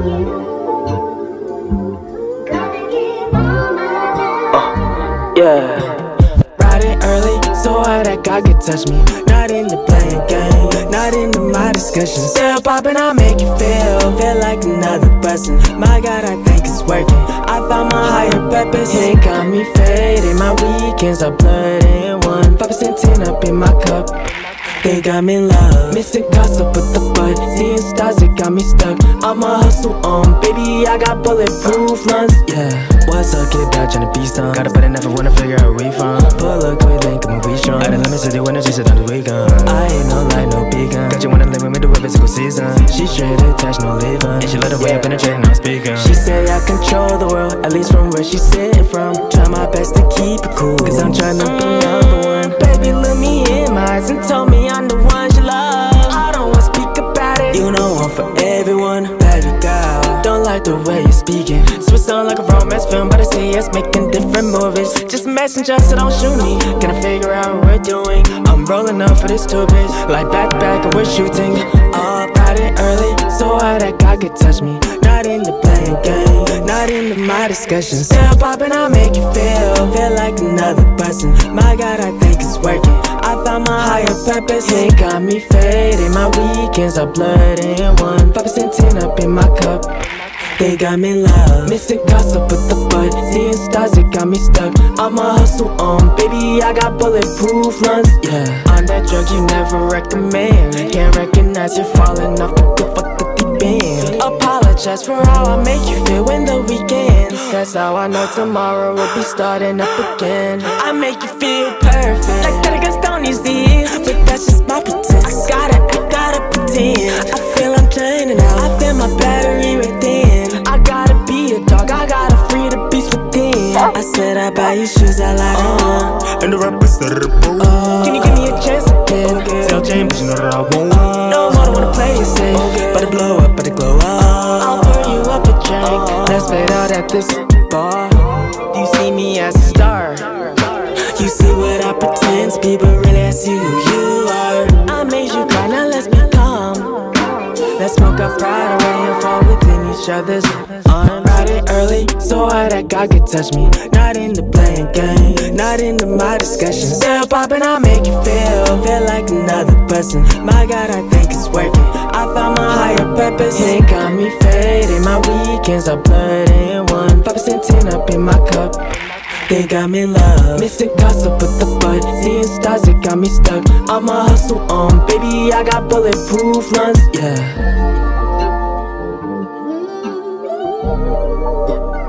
Yeah. Riding early, so that God could touch me. Not into playing games, not into my discussions. Still popping, I make you feel, feel like another person. My God, I think it's working. I found my higher purpose. It got me faded, my weekends are blurred in one. Five percent ten up in my cup. Think I'm in love. Missing gossip with the bud. Seeing stars, it got me stuck. I'ma hustle on, baby. I got bulletproof lungs. Yeah. What's up, kid? Trying to be some. Gotta put in effort, wanna figure out where from. Pull up, quick link, I'm we strong. I done limits to the winner, she said on the weekend. I ain't no physical season. She straight attached, no leaving. And she let her way up penetrating, I'm speaking. She say I control the world, at least from where she's sitting from. Try my best to keep it cool, cause I'm trying to be number one. Baby, look me in my eyes and tell me I'm the one you love. I don't wanna speak about it. You know I'm for everyone, baby girl. Don't like the way you're speaking. Switch on like a romance film, but I see us making different movies. Just messenger, so don't shoot me. Can I figure out what we're doing? I'm rolling up for this two bitch. Like back to back, and we're shooting. It early, so high that God could touch me. Not in the playing game, not into my discussions. Still popping, I make you feel, feel like another person. My God, I think it's working. I found my higher purpose. He got me fading. My weekends are blood and one. 5% ten up in my cup. Think I'm in love. Missing gossip with the bud. Seeing stars, it got me stuck. I'ma hustle on, baby. I got bulletproof lungs. Yeah. On that drug you never recommend. Can't recognize you're falling off the good fuck the deep end. Apologize for how I make you feel when the weekend. That's how I know tomorrow will be starting up again. I make you feel perfect. Like that against don't see? But that's just my pretense. I gotta, I gotta pretend. I feel I'm draining out. I feel my battery buy you shoes, I like uh, And the rappers that are bold. uh, Can you give me a chance again? Tell James, but you know that I won't. No more, don't wanna play it safe. But it blow up, but it glow up. I'll pour you up a drink. Let's fade out at this bar. You see me as a star. You see what I pretend, people really ask you who you other's arms. Ride it early, so high that God could touch me. Not into playing game, not into my discussions. Still popping, I make you feel, feel like another person. My God, I think it's working. I found my higher purpose. He got me fading. My weekends are blood and one. 5% tin up in my cup. Think I'm in love. Missing gossip with the bud. Seeing stars, it got me stuck. I'ma hustle on, baby. I got bulletproof lungs. Yeah. Thank you.